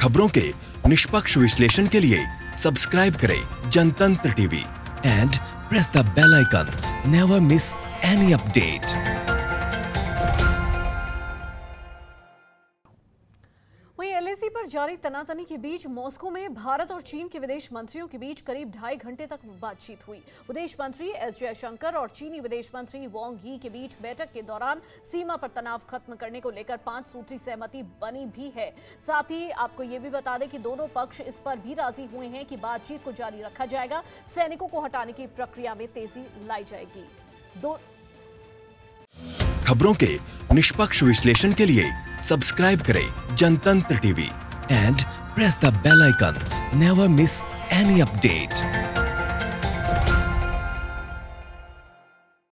खबरों के निष्पक्ष विश्लेषण के लिए सब्सक्राइब करें Jantantra TV and press the bell icon. Never miss any update वहीं एलएसी पर जारी तनातनी के बीच मॉस्को में भारत और चीन के विदेश मंत्रियों के बीच करीब ढाई घंटे तक बातचीत हुई। विदेश मंत्री एस जयशंकर और चीनी विदेश मंत्री वांग ही के बीच बैठक के दौरान सीमा पर तनाव खत्म करने को लेकर पाँच सूत्री सहमति बनी भी है। साथ ही आपको ये भी बता दें कि दोनों पक्ष इस पर भी राज़ी हुए हैं कि बातचीत को जारी रखा जाएगा। सैनिकों को हटाने की प्रक्रिया में तेज़ी लाई जाएगी। खबरों के निष्पक्ष विश्लेषण के लिए सब्सक्राइब करें Jantantra TV and press the bell icon never miss any update